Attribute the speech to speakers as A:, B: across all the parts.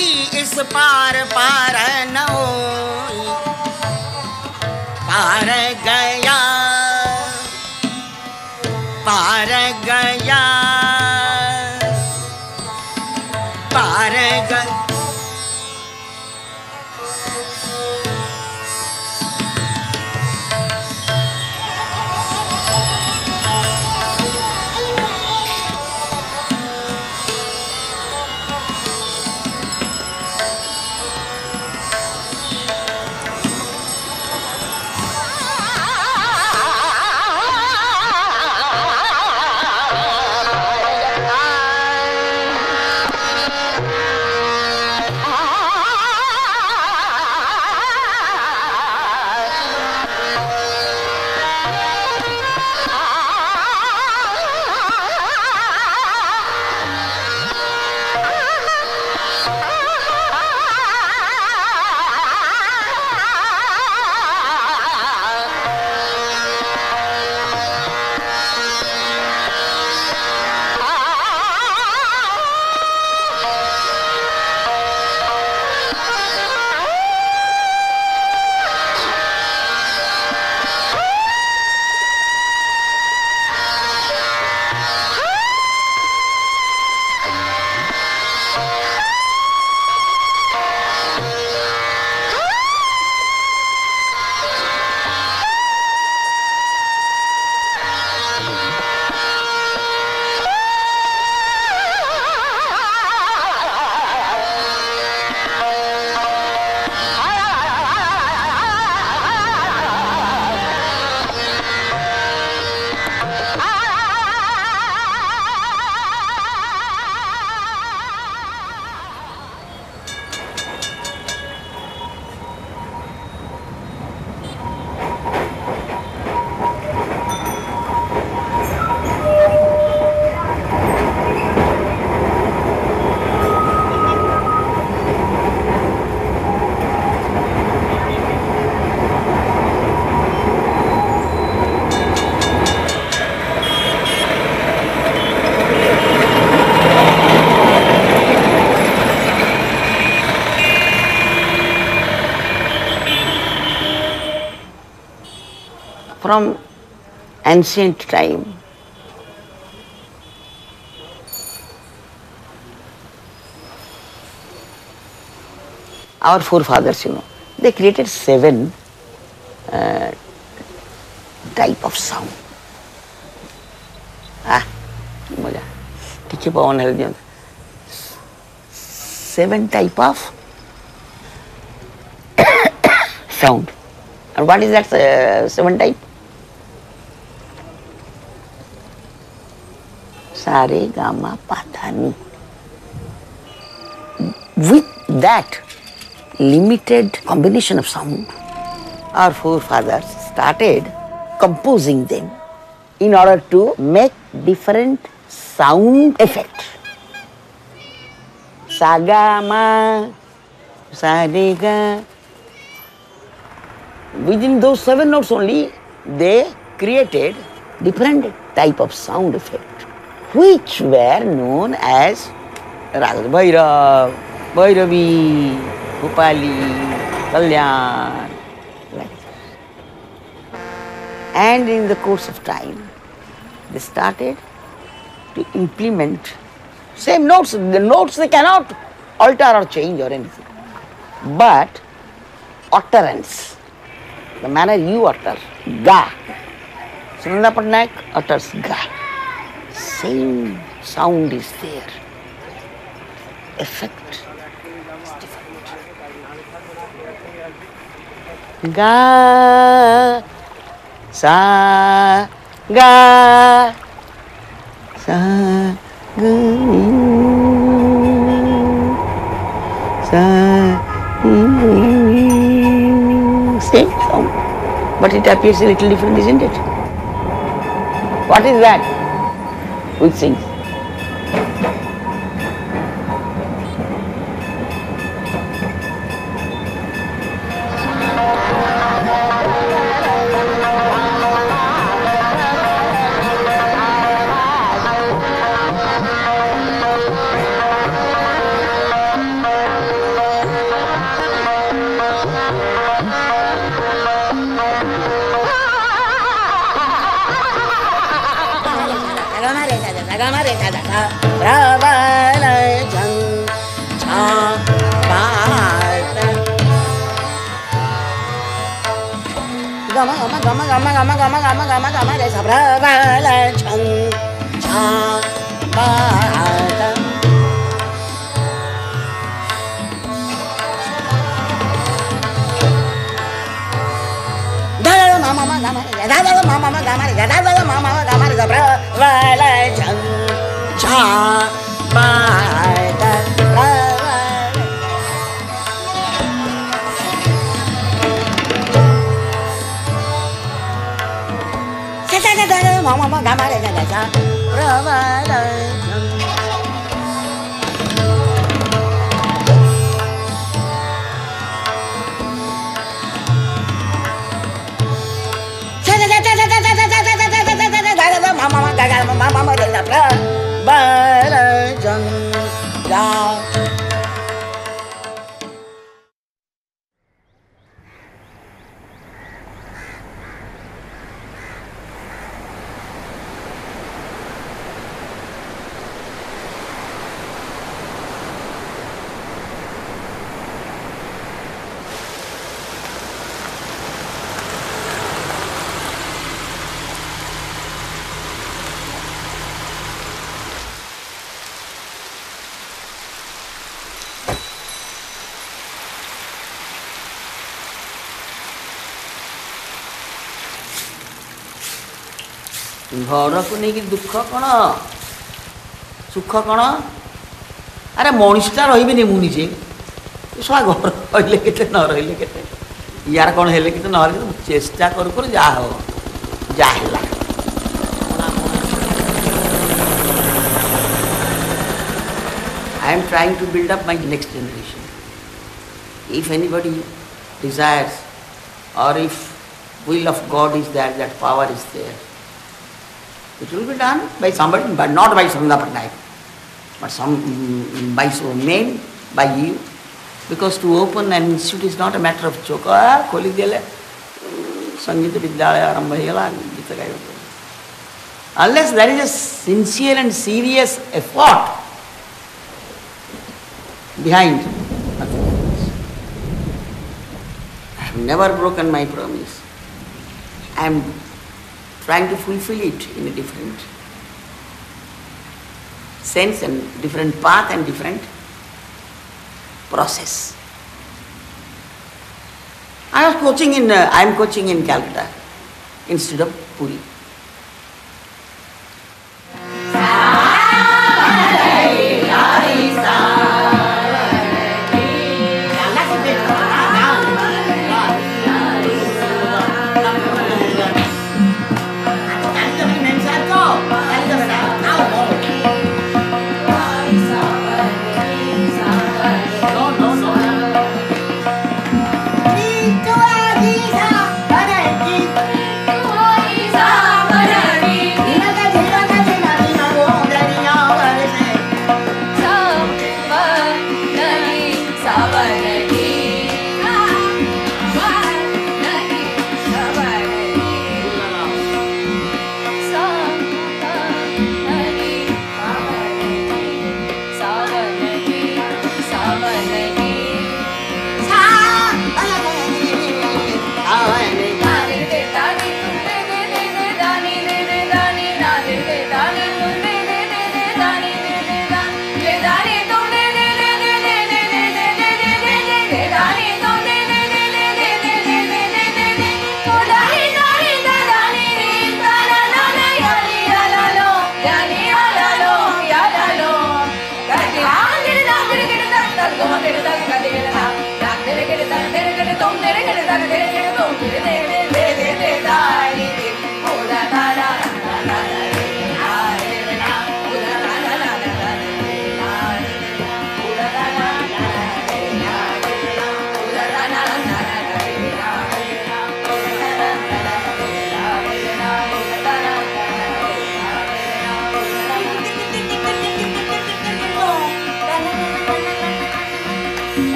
A: कहीं इस पार पार न हो। पार गया पार गया। ancient time. Our forefathers, you know, they created seven uh, type of sound. Ah, मजा तिचे पवन हल्दी Seven type of sound. And what is that uh, seven type? Sare, Gama. With that limited combination of sound, our forefathers started composing them in order to make different sound effect. Sagama, Sadega. Within those seven notes only, they created different type of sound effect, which were known as Ragas Bhairav, Bhairavi, Bhupali, Kalyan, like that. And in the course of time, they started to implement same notes. The notes they cannot alter or change or anything. But utterance, the manner you utter, ga. Sunanda Patnaik utters ga. Same sound is there. Effect is different. Ga, sa, ga, sa, ga, sa, same sound. But it appears a little different, isn't it? What is that? good things. ma ga ma ga ma ga ma ga ma ga ma để sập ra ra lên chân cha ba ta da da ma ma ma ga ma da da ma ma ma ga ma da da ma ma ma ga ma da sập ra ra không? Không có cảm ơn đây này là sao ଘରକୁ ନେଇକି ଦୁଃଖ କ'ଣ ସୁଖ କ'ଣ ଆରେ ମଣିଷଟା ରହିବେନି ମୁଁ ନିଜେ ଶଳା ଘର ରହିଲେ କେତେ ନ ରହିଲେ କେତେ ୟାର କ'ଣ ହେଲେ କେତେ ନ ହେଲେ କେତେ ଚେଷ୍ଟା କରୁ କରୁ ଯାହା ହବ ଯାହା ହେଲା I am trying to build up my next generation. If anybody desires or if will of God is there, that power is there, It will be done by somebody, but not by Sangha Patnaik, but some mm, by so main by you. Because to open an institute is not a matter of choka, ah,
B: kolidele, mm, Sangita Vidyalaya Arambhayala, Gita Unless there is a sincere and serious effort behind. I have never broken my promise. I am trying to fulfill it in a different sense and different path and different process. I was coaching in, uh, I am coaching in Calcutta instead of Puri.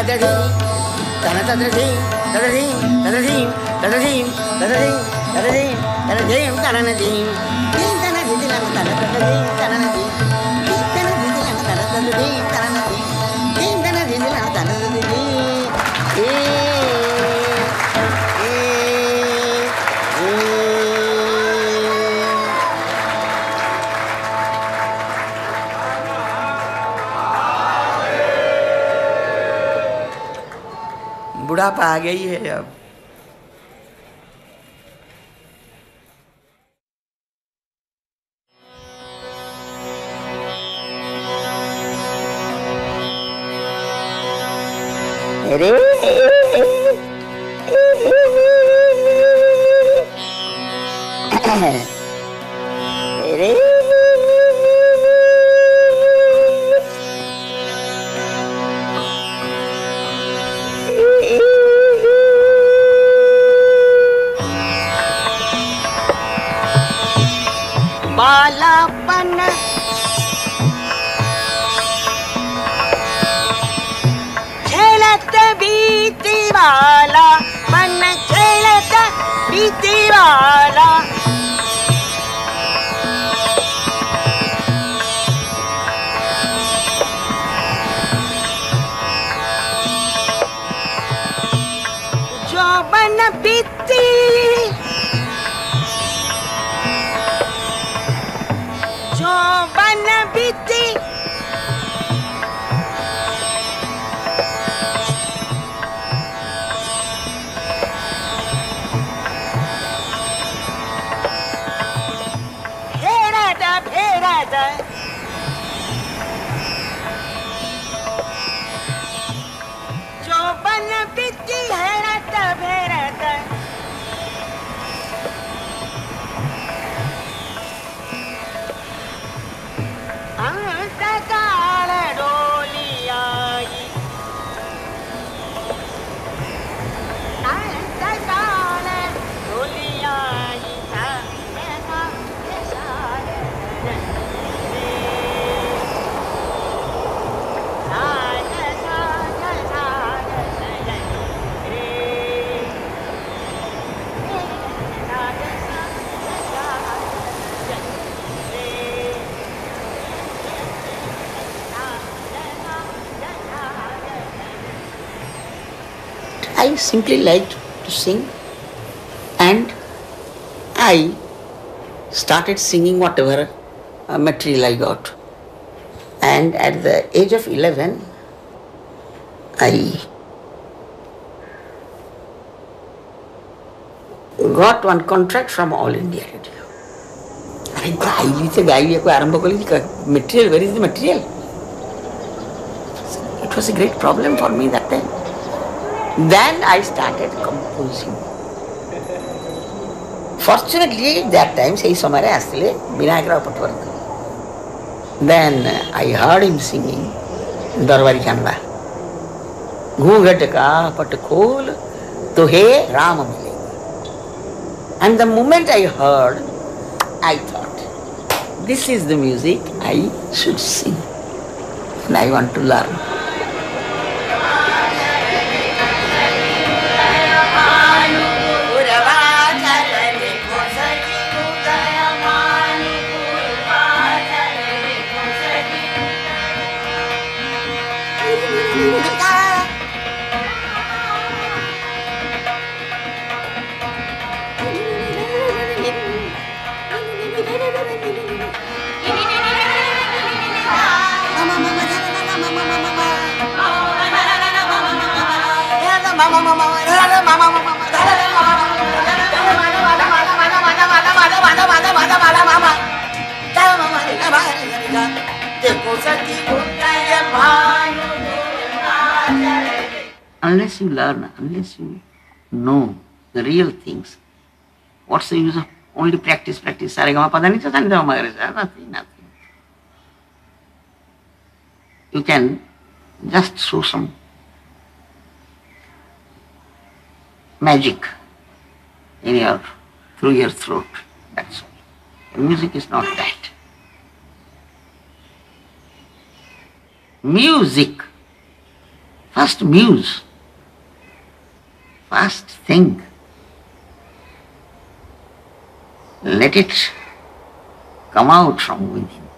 C: ததடி தன ததடி ததடி ததடி ததடி ததடி ததடி ததடி தனதீம் தனநதீம் தன தனதீம் தன बुढ़ापा आ गई है अब।
A: y tírala. simply liked to sing and I started singing whatever uh, material I got. And at the age of 11, I got one contract from All India Radio. material where is the material it was a great problem for me that time then I started composing. Fortunately, that time Sai Somare Astile, Vinayakrao Patwardhan. Then I heard him singing Darbari Kanva. Ghungat ka patkol tuhe Ram. And the moment I heard, I thought, this is the music I should sing and I want to learn. Unless you learn, unless you know the real things, what's the use of only practice, practice, sarigama padani chasanidama magarisa, nothing, nothing. You can just show some magic in your through your throat. That's all. The music is not that. Music. First muse. First thing. Let it come out from within.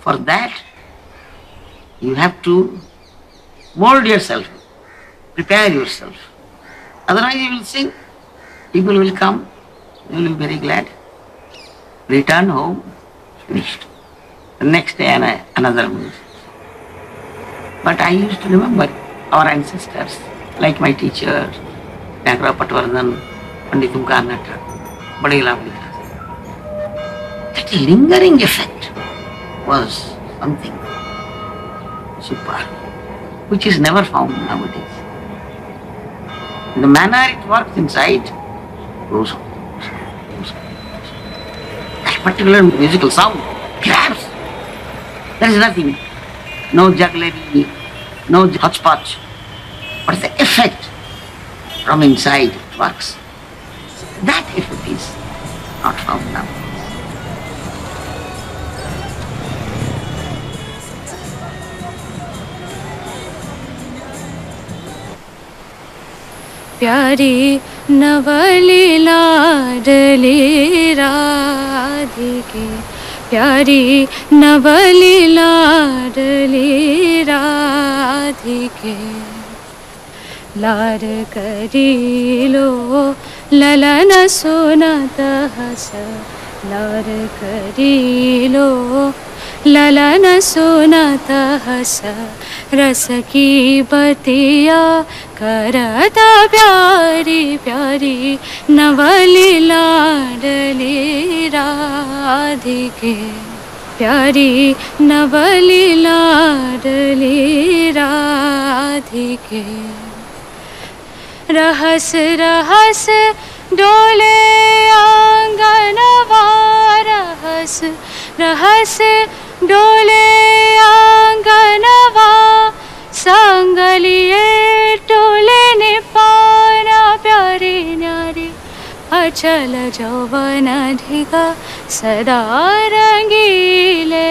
A: For that, you have to mold yourself, prepare yourself. Otherwise, you will sing, people will come, you will be very glad. Return home, finished. The next day, ano- another music. But I used to remember our ancestors, like my teacher, Dankara Patwardhan, Pandit Umkar Natak, Bade lovely. That lingering effect was something super, which is never found nowadays. The manner it works inside goes on. That particular musical sound grabs. There is nothing, no jugglery, no hodgepodge But the effect from inside it works. That effect is not found now.
B: प्यारी नवली लाडली राधिके प्यारी नवली लाडली राधिके लाड करीलो ललन सुनत हस। लाड करीलो ललन सुनत हस। रस की बतिया करता प्यारी प्यारी नवली लाडली राधिके। प्यारी नवली लाडली राधिके रहस रहस डोले आंगनवा रहस। रहस डोले आंगनवा सांगलिए टोले ने पाना प्यारे न्यारे। अचल ढिगा सदा रंगीले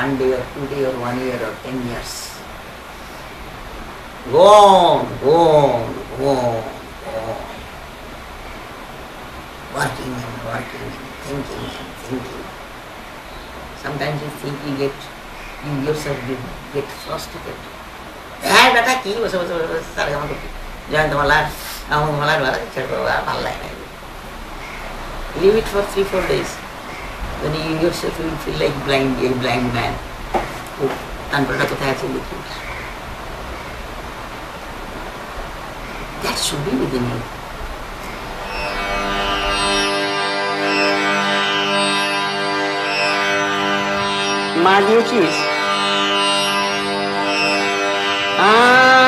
A: one day or two day or one year or ten years. Go on, go on, go on, go on. Working and working and thinking and thinking. Sometimes you think you get, you yourself you get frustrated. হ্যাঁ বেটা কি বসে বসে বসে বসে সারে আমার জয়ন্ত মালার আমার মালার বেলা ছেড়ে আর ভালো লাগে না Leave it for three, four days. Then you yourself will feel like blind, a blind man. ও তানপুরটা কোথায় আছে লিখি That should be within you. মা দিয়েছিস আহ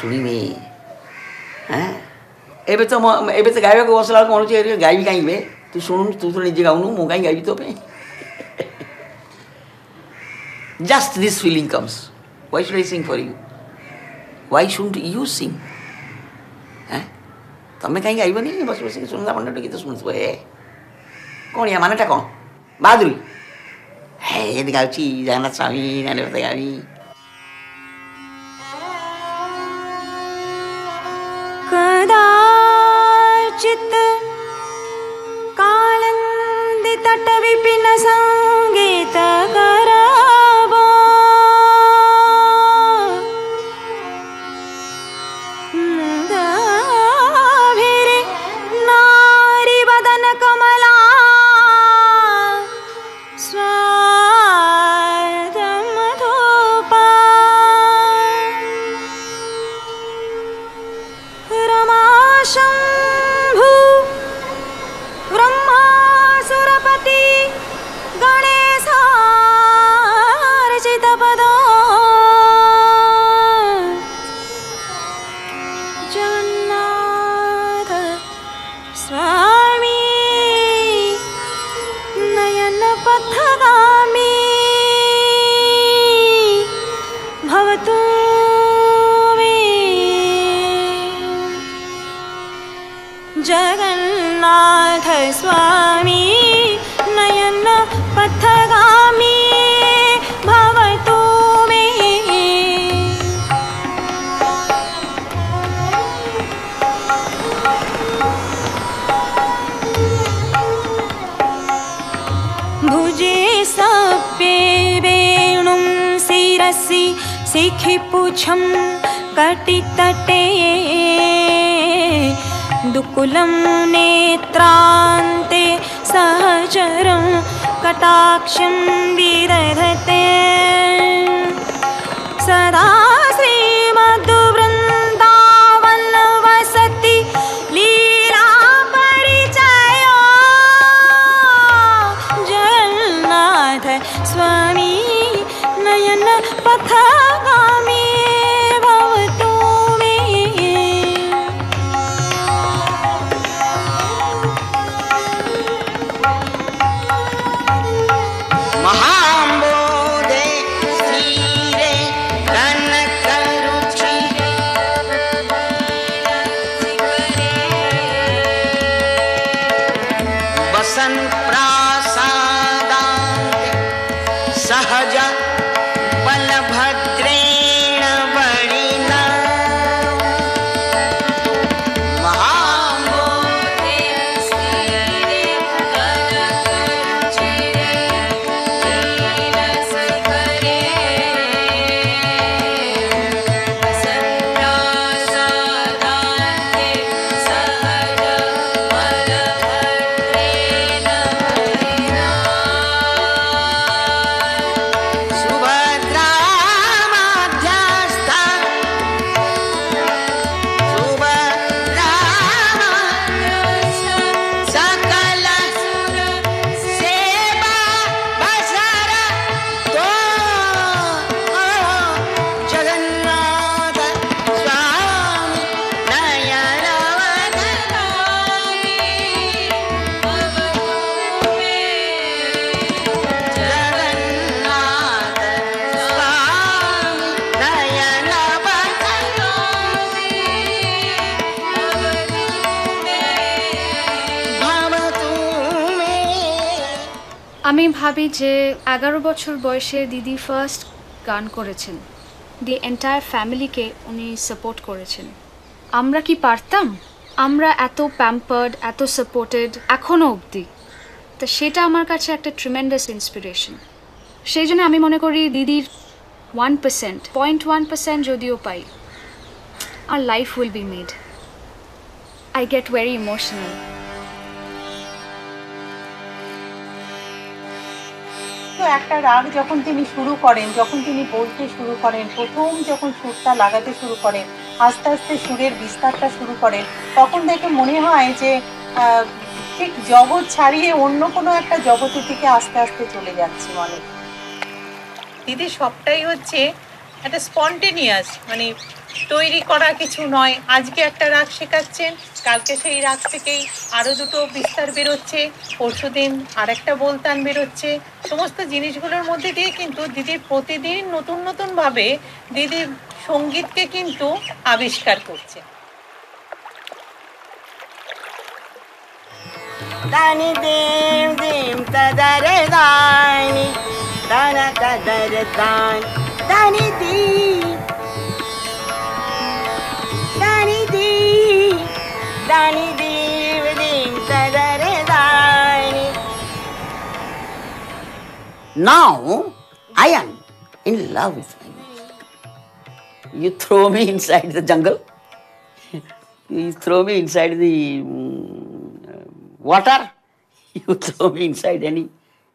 A: ଶୁଣିବେ ହଁ ଏବେ ତ ମୋ- ଏବେ ତ ଗାଇବାକୁ ବସିଲା ବେଳକୁ ମନୁଛି ଏରେ ଗାଇବି କାହିଁକି ତୁ ଶୁଣୁନୁ ତୁ ତ ନିଜେ ଗାଉନୁ ମୁଁ କାହିଁ ଗାଇବି ତୋ ପାଇଁ just this feeling comes why should I sing for you why shouldn't you sing ହଁ ତମେ କାହିଁ ଗାଇବନି ବସି ବସିକି ଶୁଣିଲା ପଣ୍ଡା ଗୀତ ଶୁଣୁଥିବ ଏ କ'ଣ ୟା ମାନେଟା କ'ଣ ବାହାଦୁରୀ ହେ ଏମିତି ଗାଉଛି ଜଗନ୍ନାଥ ସ୍ୱାମୀ ନାନୀ ଗାଇ ित्
D: कालन्दितटविपिनसङ्गीतक যে এগারো বছর বয়সে দিদি ফার্স্ট গান করেছেন। দি এন্টায়ার ফ্যামিলিকে উনি সাপোর্ট করেছেন। আমরা কি পারতাম? আমরা এত প্যাম্পার্ড এত সাপোর্টেড এখনও অবধি। তো সেটা আমার কাছে একটা ট্রিমেন্ডাস ইন্সপিরেশন সেই জন্য আমি মনে করি দিদির one percent point one percent যদিও পাই আর life will be made I get very emotional
E: তো একটা রাগ যখন তিনি শুরু করেন, যখন তিনি বলতে শুরু করেন, প্রথম যখন সুরটা লাগাতে শুরু করেন, আস্তে আস্তে সুরের বিস্তারটা শুরু করেন, তখন দেখে মনে হয় যে ঠিক জগৎ ছাড়িয়ে অন্য কোনো একটা জগতের দিকে আস্তে আস্তে চলে যাচ্ছে মানুষ
F: দিদি সবটাই হচ্ছে একটা স্পন্টেনিয়াস মানে তৈরি করা কিছু নয়। আজকে একটা রাগ শেখাচ্ছেন, কালকে সেই রাগ থেকেই আরও দুটো বিস্তার বেরোচ্ছে পরশু দিন আর একটা বলতান বেরোচ্ছে। সমস্ত জিনিসগুলোর মধ্যে দিয়ে কিন্তু দিদির প্রতিদিন নতুন নতুনভাবে দিদির সঙ্গীতকে কিন্তু আবিষ্কার করছে।
A: দানি দেম দেম তাদারে দানি দানা তাদারে দান দানি দেম now i am in love with you you throw me inside the jungle. You throw me inside the mm, water. You throw me inside any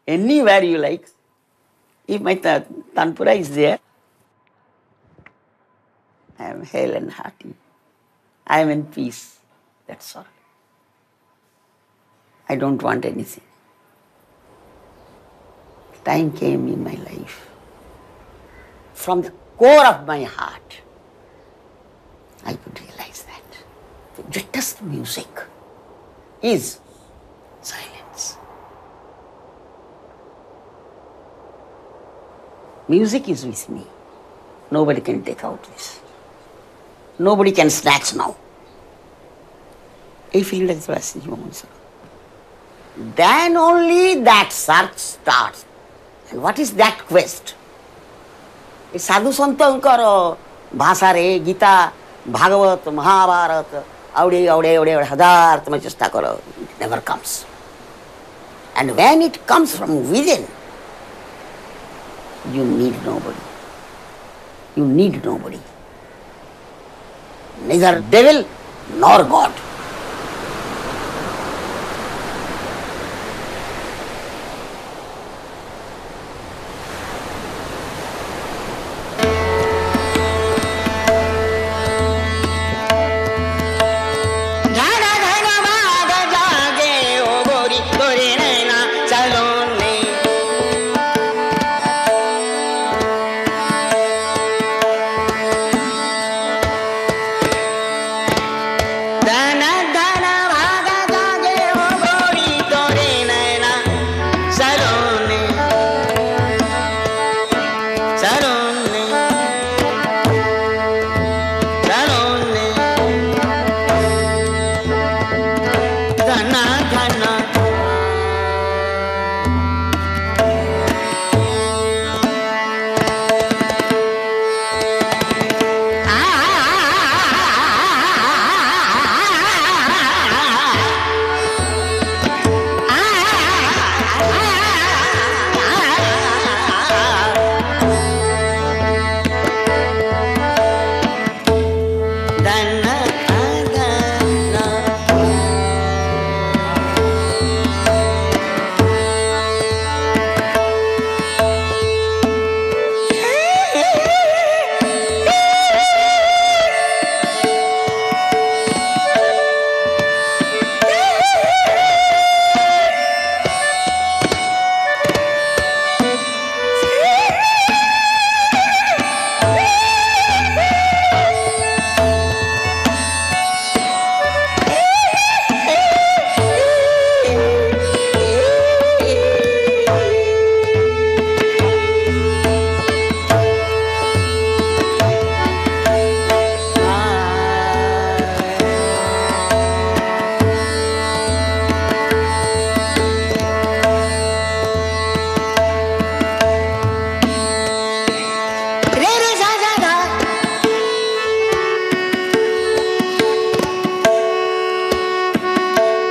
A: anywhere you like. If my tanpura is there i am hale and hearty. I am in peace. That's all. I don't want anything. Time came in my life. From the core of my heart, I could realize that the greatest music is silence. Music is with me. Nobody can take out this. Nobody can snatch now. if he expresses no himself. Then only that search starts. And what is that quest? ଏ ସାଧୁ ସନ୍ତଙ୍କର ଭାଷାରେ ଗୀତା ଭାଗବତ ମହାଭାରତ ଆଉଡ଼େ ଆଉଡ଼େ ଆଉଡ଼େ ଆଉଡ଼େ ହଜାର ତୁମେ ଚେଷ୍ଟା କର it never comes and when it comes from within you need nobody. You need nobody. Neither devil nor God.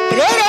A: Pereira!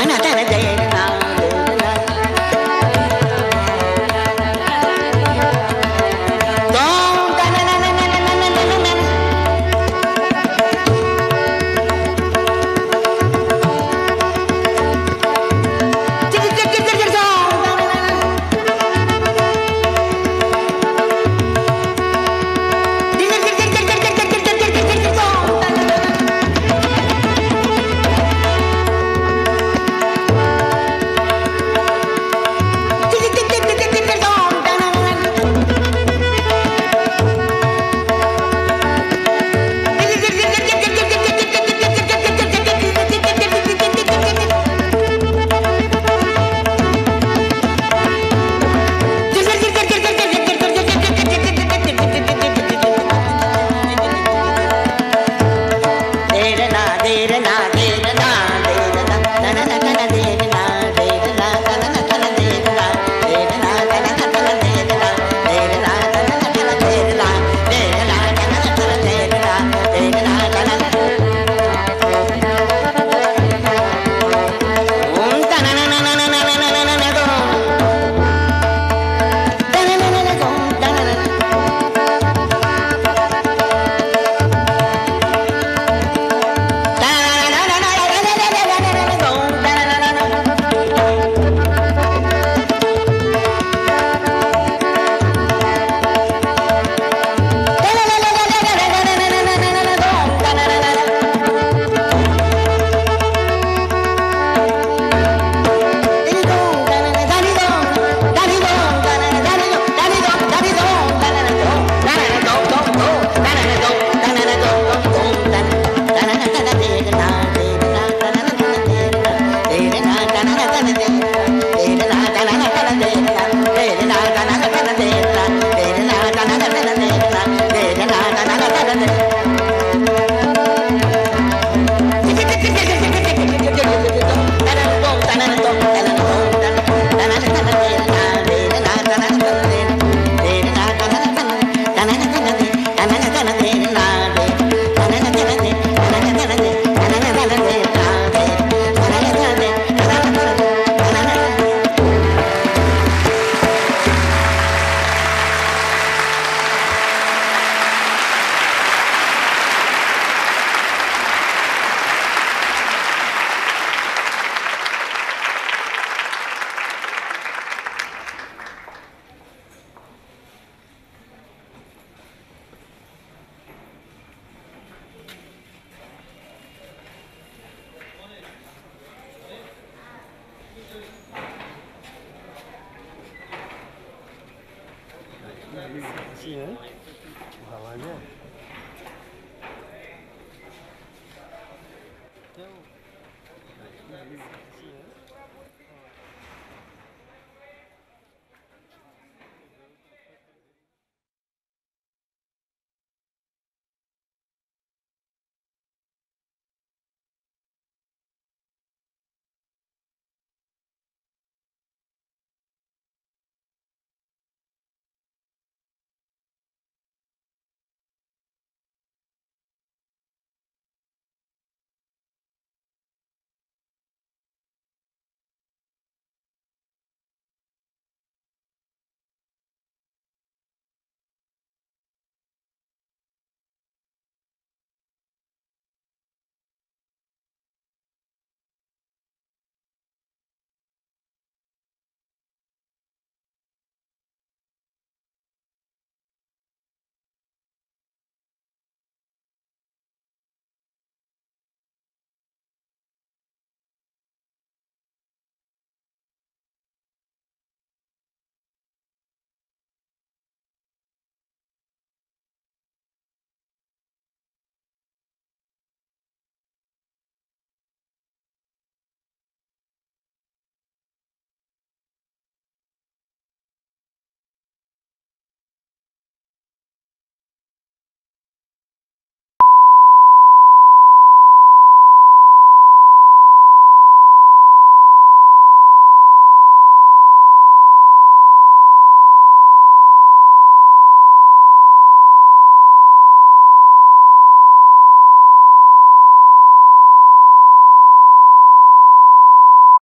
A: 娜
G: 娜带来的。